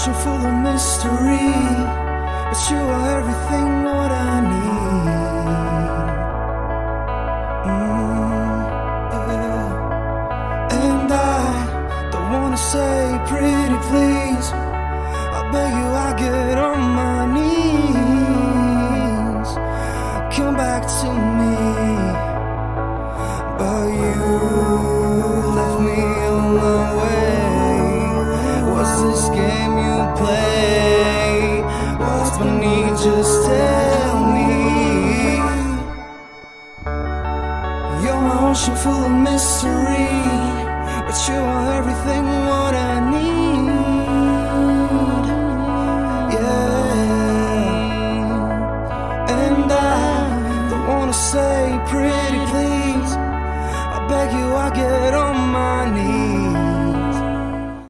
ocean full of mystery, but you are everything what I need. Mm, yeah. And I don't wanna say pretty please. I beg you, I get on my knees. Come back to me, What's this game you play? What's my need? Just tell me. You're my ocean full of mystery, but you are everything what I need. Yeah, and I don't wanna say pretty please. I beg you, I get on.